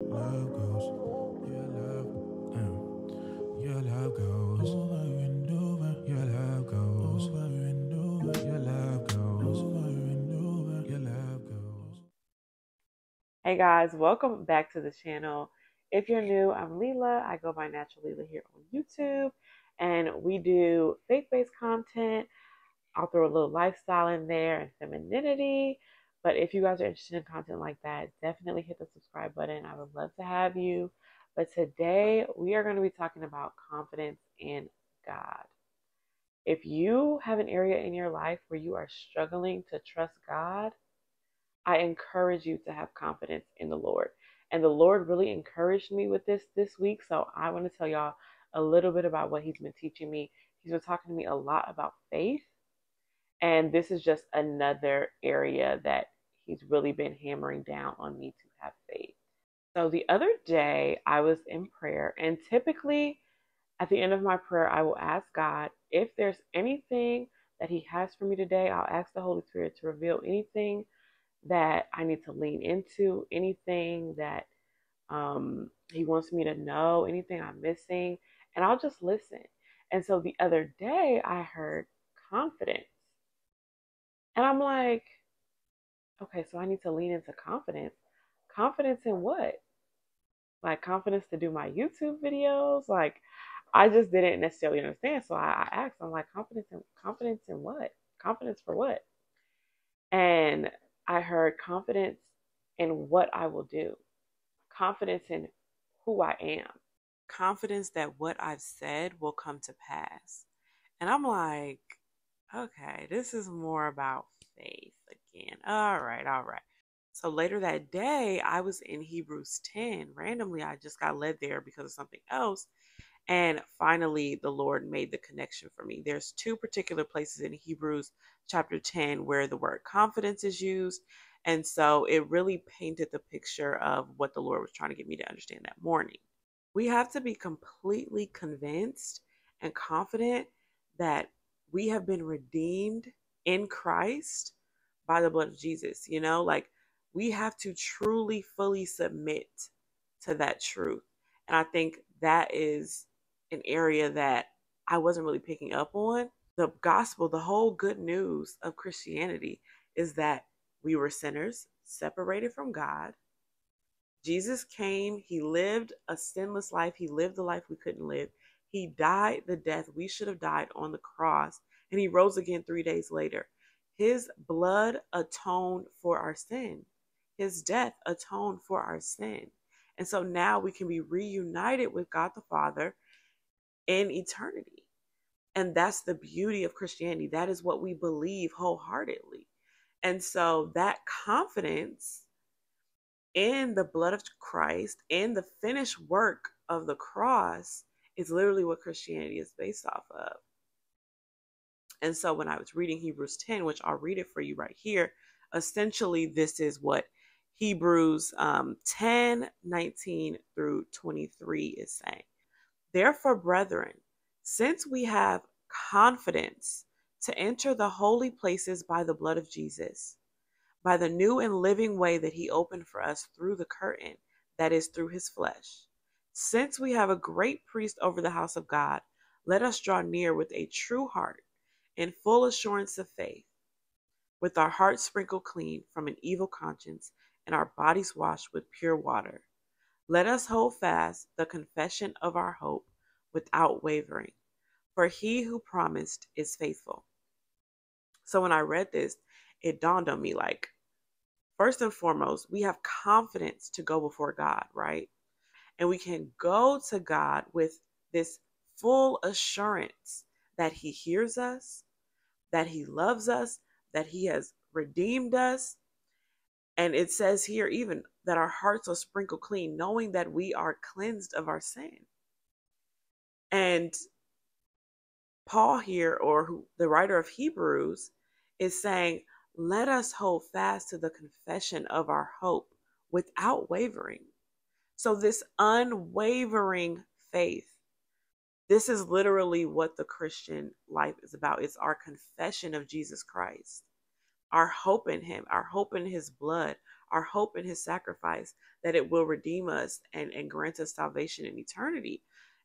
Love goes, your love, uh, your love goes over and over. Your love goes over and over. Your love goes over and over. Your love goes. Hey guys, welcome back to the channel. If you're new, I'm Lilah. I go by Natural Lilah here on YouTube, and we do faith-based content. I'll throw a little lifestyle in there and femininity. But if you guys are interested in content like that, definitely hit the subscribe button. I would love to have you. But today we are going to be talking about confidence in God. If you have an area in your life where you are struggling to trust God, I encourage you to have confidence in the Lord. And the Lord really encouraged me with this this week. So I want to tell y'all a little bit about what He's been teaching me. He's been talking to me a lot about faith and this is just another area that he's really been hammering down on me to have faith. So the other day, I was in prayer, and typically at the end of my prayer, I will ask God if there's anything that He has for me today. I'll ask the Holy Spirit to reveal anything that I need to lean into, anything that um, He wants me to know, anything I'm missing, and I'll just listen. And so the other day, I heard confidence. And I'm like, okay, so I need to lean into confidence. Confidence in what? Like confidence to do my YouTube videos? Like I just didn't necessarily understand. So I, I asked, I'm like, confidence in confidence in what? Confidence for what? And I heard confidence in what I will do. Confidence in who I am. Confidence that what I've said will come to pass. And I'm like, okay, this is more about faith again. All right, all right. So later that day, I was in Hebrews 10. Randomly, I just got led there because of something else. And finally, the Lord made the connection for me. There's two particular places in Hebrews chapter 10 where the word confidence is used. And so it really painted the picture of what the Lord was trying to get me to understand that morning. We have to be completely convinced and confident that we have been redeemed in Christ by the blood of Jesus. You know, like we have to truly, fully submit to that truth. And I think that is an area that I wasn't really picking up on. The gospel, the whole good news of Christianity is that we were sinners, separated from God. Jesus came, he lived a sinless life, he lived the life we couldn't live. He died the death we should have died on the cross, and he rose again three days later. His blood atoned for our sin. His death atoned for our sin. And so now we can be reunited with God the Father in eternity. And that's the beauty of Christianity. That is what we believe wholeheartedly. And so that confidence in the blood of Christ, in the finished work of the cross, is literally what Christianity is based off of. And so when I was reading Hebrews 10, which I'll read it for you right here, essentially this is what Hebrews um, 10 19 through 23 is saying. Therefore, brethren, since we have confidence to enter the holy places by the blood of Jesus, by the new and living way that he opened for us through the curtain, that is, through his flesh. Since we have a great priest over the house of God, let us draw near with a true heart in full assurance of faith, with our hearts sprinkled clean from an evil conscience and our bodies washed with pure water. Let us hold fast the confession of our hope without wavering, for he who promised is faithful. So when I read this, it dawned on me like, first and foremost, we have confidence to go before God, right? And we can go to God with this full assurance that He hears us, that he loves us, that he has redeemed us. And it says here even that our hearts are sprinkled clean, knowing that we are cleansed of our sin. And Paul here, or who, the writer of Hebrews, is saying, let us hold fast to the confession of our hope without wavering. So, this unwavering faith this is literally what the Christian life is about. It's our confession of Jesus Christ, our hope in Him, our hope in His blood, our hope in his sacrifice, that it will redeem us and, and grant us salvation in eternity.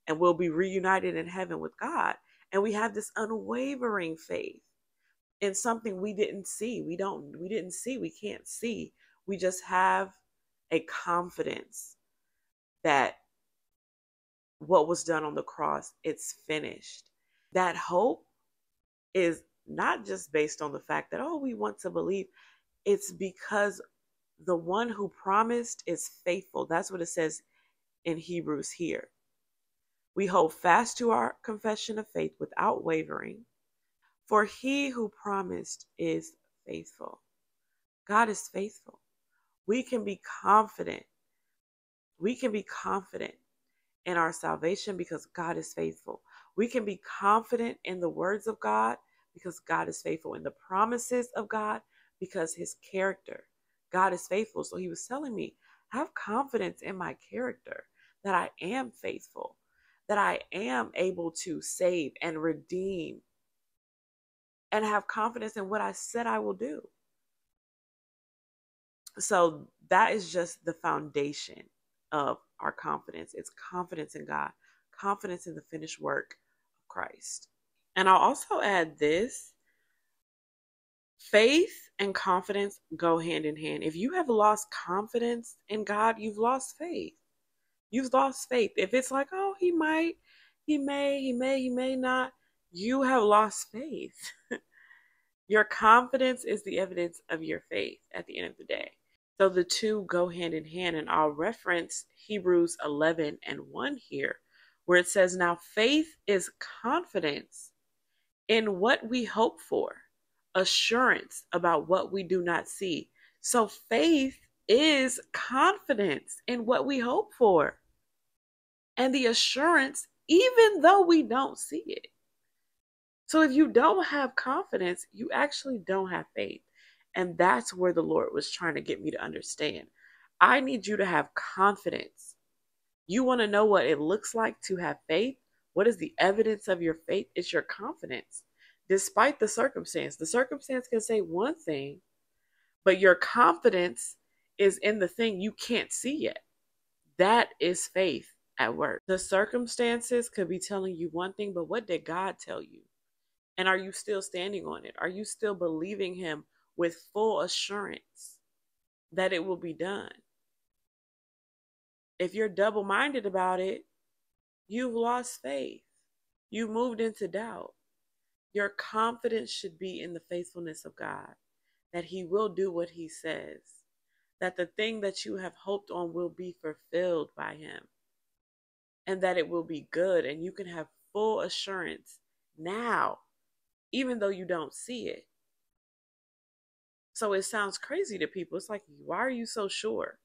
And we'll be reunited in heaven with God. And we have this unwavering faith in something we didn't see. We don't, we didn't see, we can't see. We just have a confidence that what was done on the cross, it's finished. That hope is not just based on the fact that, oh, we want to believe, it's because the one who promised is faithful. That's what it says in Hebrews here. We hold fast to our confession of faith without wavering, for he who promised is faithful. God is faithful. We can be confident. We can be confident in our salvation because God is faithful. We can be confident in the words of God because God is faithful, in the promises of God because his character. God is faithful. So he was telling me, have confidence in my character, that I am faithful, that I am able to save and redeem, and have confidence in what I said I will do. So that is just the foundation of our confidence. It's confidence in God, confidence in the finished work of Christ. And I'll also add this faith and confidence go hand in hand. If you have lost confidence in God, you've lost faith. You've lost faith. If it's like, oh, he might, he may, he may, he may not, you have lost faith. your confidence is the evidence of your faith at the end of the day. So the two go hand in hand, and I'll reference Hebrews 11 and 1 here, where it says, Now faith is confidence in what we hope for, assurance about what we do not see. So faith is confidence in what we hope for, and the assurance, even though we don't see it. So if you don't have confidence, you actually don't have faith. And that's where the Lord was trying to get me to understand. I need you to have confidence. You want to know what it looks like to have faith? What is the evidence of your faith? It's your confidence. Despite the circumstance, the circumstance can say one thing, but your confidence is in the thing you can't see yet. That is faith at work. The circumstances could be telling you one thing, but what did God tell you? And are you still standing on it? Are you still believing Him with full assurance that it will be done. If you're double minded about it, you've lost faith. You've moved into doubt. Your confidence should be in the faithfulness of God, that He will do what He says, that the thing that you have hoped on will be fulfilled by Him, and that it will be good, and you can have full assurance now, even though you don't see it. So it sounds crazy to people. It's like, why are you so sure?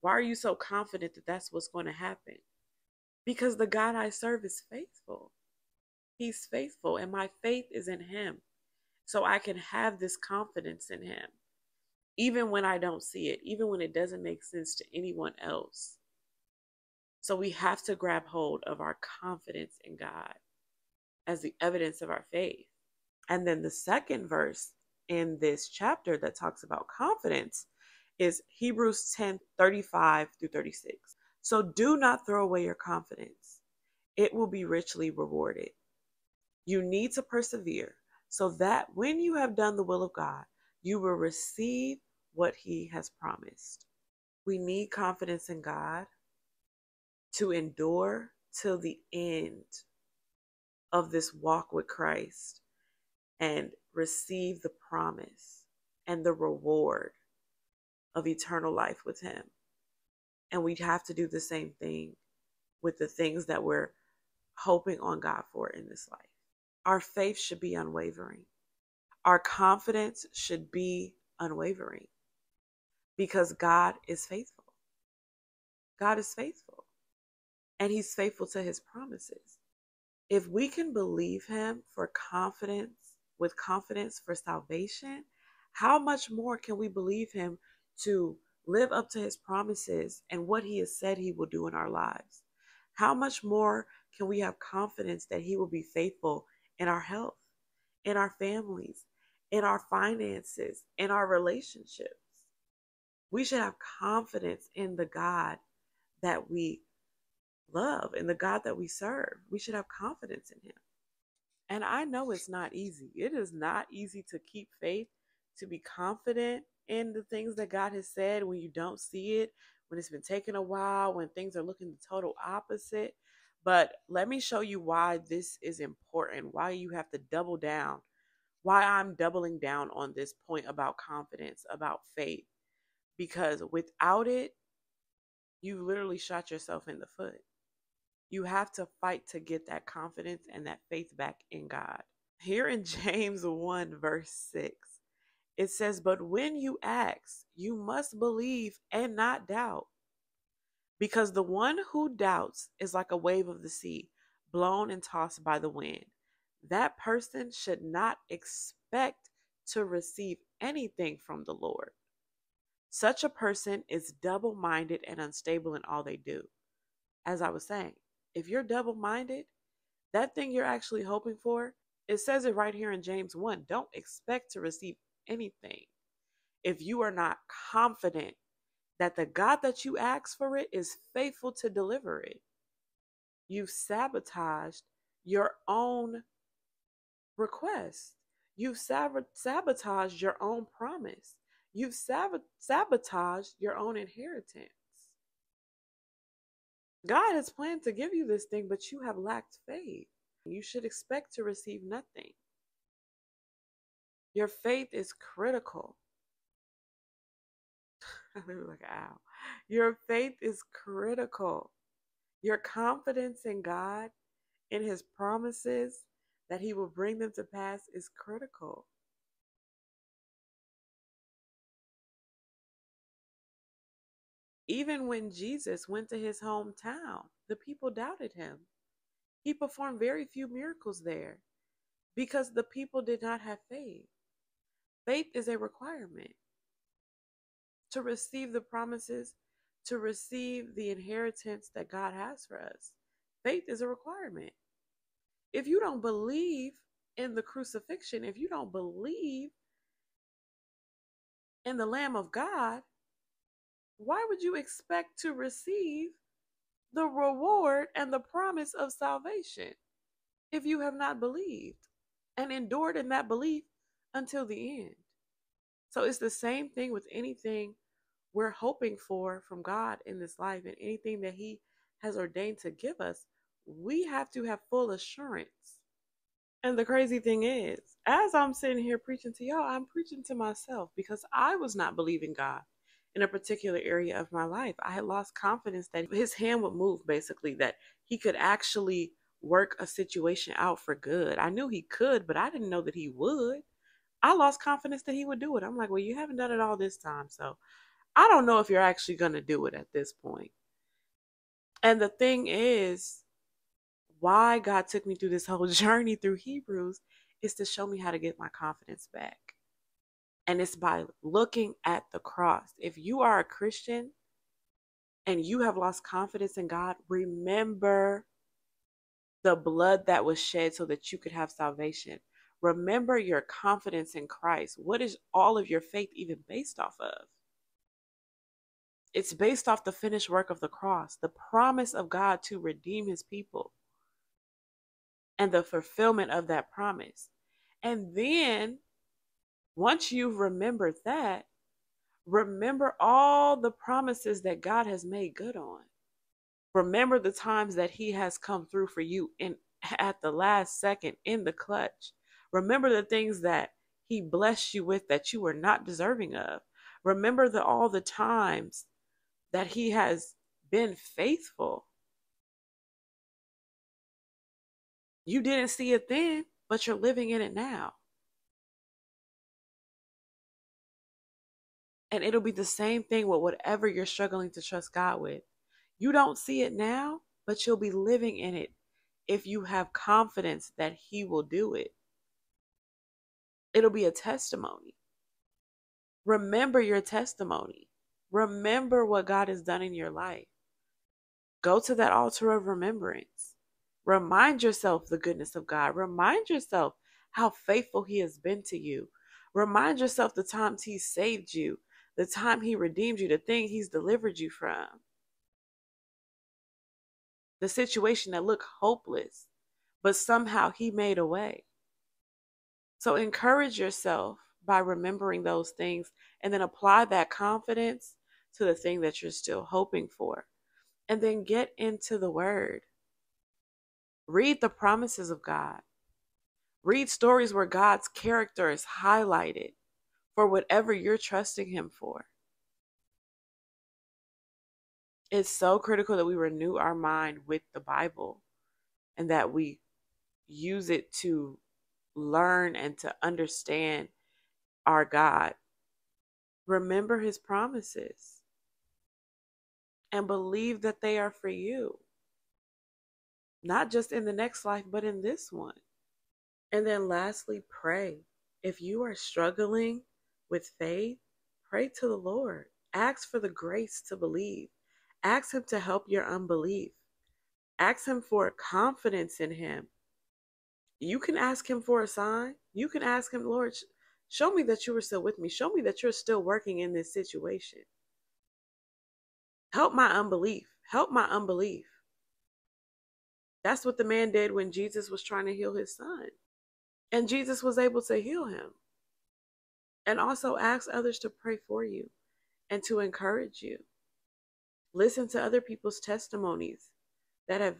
Why are you so confident that that's what's going to happen? Because the God I serve is faithful. He's faithful, and my faith is in Him. So I can have this confidence in Him, even when I don't see it, even when it doesn't make sense to anyone else. So we have to grab hold of our confidence in God as the evidence of our faith. And then the second verse in this chapter that talks about confidence is Hebrews 10 35 through 36. So do not throw away your confidence, it will be richly rewarded. You need to persevere so that when you have done the will of God, you will receive what He has promised. We need confidence in God to endure till the end of this walk with Christ and receive the promise and the reward of eternal life with Him. And we have to do the same thing with the things that we're hoping on God for in this life. Our faith should be unwavering, our confidence should be unwavering because God is faithful. God is faithful, and He's faithful to His promises. If we can believe Him for confidence with confidence for salvation, how much more can we believe him to live up to his promises and what he has said he will do in our lives? How much more can we have confidence that he will be faithful in our health, in our families, in our finances, in our relationships? We should have confidence in the God that we love and the God that we serve. We should have confidence in Him. And I know it's not easy. It is not easy to keep faith, to be confident in the things that God has said when you don't see it, when it's been taking a while, when things are looking the total opposite. But let me show you why this is important, why you have to double down, why I'm doubling down on this point about confidence, about faith. Because without it, you literally shot yourself in the foot. You have to fight to get that confidence and that faith back in God. Here in James 1, verse 6, it says, But when you ask, you must believe and not doubt. Because the one who doubts is like a wave of the sea, blown and tossed by the wind. That person should not expect to receive anything from the Lord. Such a person is double minded and unstable in all they do. As I was saying, if you're double minded, that thing you're actually hoping for, it says it right here in James 1 don't expect to receive anything if you are not confident that the God that you ask for it is faithful to deliver it. You've sabotaged your own request. You've sabotaged your own promise. You've sabotaged your own inheritance. God has planned to give you this thing, but you have lacked faith. You should expect to receive nothing. Your faith is critical. Like ow. Your faith is critical. Your confidence in God, in His promises that He will bring them to pass, is critical. Even when Jesus went to his hometown, the people doubted him. He performed very few miracles there because the people did not have faith. Faith is a requirement to receive the promises, to receive the inheritance that God has for us. Faith is a requirement. If you don't believe in the crucifixion, if you don't believe in the Lamb of God, why would you expect to receive the reward and the promise of salvation if you have not believed and endured in that belief until the end? So it's the same thing with anything we're hoping for from God in this life and anything that He has ordained to give us. We have to have full assurance. And the crazy thing is, as I'm sitting here preaching to y'all, I'm preaching to myself because I was not believing God in a particular area of my life. I had lost confidence that his hand would move, basically, that he could actually work a situation out for good. I knew he could, but I didn't know that he would. I lost confidence that he would do it. I'm like, well, you haven't done it all this time. So I don't know if you're actually going to do it at this point. And the thing is, why God took me through this whole journey through Hebrews is to show me how to get my confidence back and it's by looking at the cross. If you are a Christian and you have lost confidence in God, remember the blood that was shed so that you could have salvation. Remember your confidence in Christ. What is all of your faith even based off of? It's based off the finished work of the cross, the promise of God to redeem his people, and the fulfillment of that promise. And then once you've remembered that, remember all the promises that God has made good on. Remember the times that He has come through for you in at the last second in the clutch. Remember the things that He blessed you with that you were not deserving of. Remember the all the times that He has been faithful. You didn't see it then, but you're living in it now. And it'll be the same thing with whatever you're struggling to trust God with. You don't see it now, but you'll be living in it if you have confidence that He will do it. It'll be a testimony. Remember your testimony. Remember what God has done in your life. Go to that altar of remembrance. Remind yourself the goodness of God. Remind yourself how faithful He has been to you. Remind yourself the times He saved you, the time He redeemed you, the thing He's delivered you from, the situation that looked hopeless, but somehow He made a way. So encourage yourself by remembering those things and then apply that confidence to the thing that you're still hoping for. And then get into the Word. Read the promises of God. Read stories where God's character is highlighted for whatever you're trusting Him for. It's so critical that we renew our mind with the Bible and that we use it to learn and to understand our God. Remember His promises and believe that they are for you, not just in the next life, but in this one. And then lastly, pray. If you are struggling with faith, pray to the Lord. Ask for the grace to believe. Ask Him to help your unbelief. Ask Him for confidence in Him. You can ask Him for a sign. You can ask Him, Lord, show me that you are still with me. Show me that you're still working in this situation. Help my unbelief. Help my unbelief. That's what the man did when Jesus was trying to heal his son. And Jesus was able to heal him. And also ask others to pray for you and to encourage you. Listen to other people's testimonies that have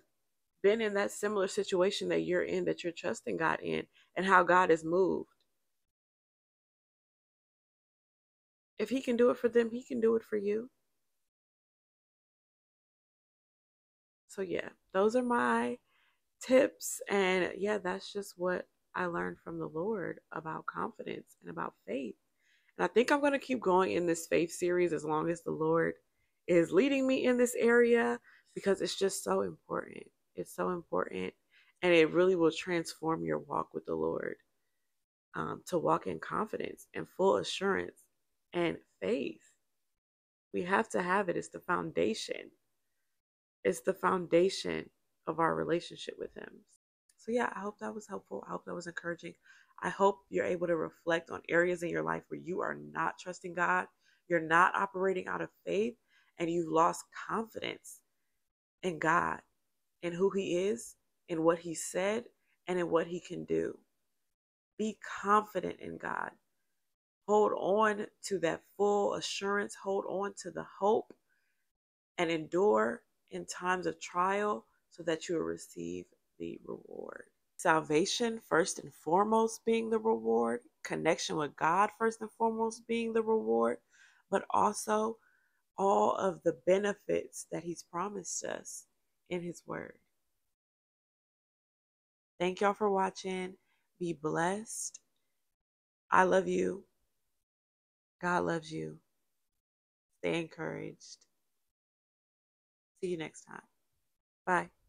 been in that similar situation that you're in, that you're trusting God in, and how God has moved. If He can do it for them, He can do it for you. So, yeah, those are my tips. And yeah, that's just what I learned from the Lord about confidence and about faith. And I think I'm going to keep going in this faith series as long as the Lord is leading me in this area because it's just so important. It's so important. And it really will transform your walk with the Lord um, to walk in confidence and full assurance and faith. We have to have it. It's the foundation. It's the foundation of our relationship with Him. So, yeah, I hope that was helpful. I hope that was encouraging. I hope you're able to reflect on areas in your life where you are not trusting God, you're not operating out of faith, and you've lost confidence in God, in who He is, in what He said, and in what He can do. Be confident in God. Hold on to that full assurance, hold on to the hope, and endure in times of trial so that you will receive the reward. Salvation, first and foremost, being the reward, connection with God, first and foremost, being the reward, but also all of the benefits that He's promised us in His Word. Thank y'all for watching. Be blessed. I love you. God loves you. Stay encouraged. See you next time. Bye.